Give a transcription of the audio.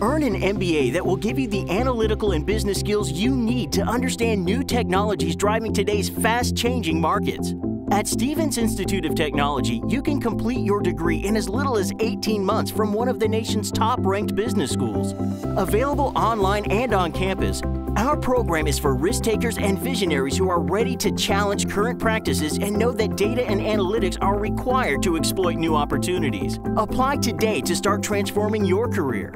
Earn an MBA that will give you the analytical and business skills you need to understand new technologies driving today's fast changing markets. At Stevens Institute of Technology, you can complete your degree in as little as 18 months from one of the nation's top ranked business schools. Available online and on campus, our program is for risk takers and visionaries who are ready to challenge current practices and know that data and analytics are required to exploit new opportunities. Apply today to start transforming your career.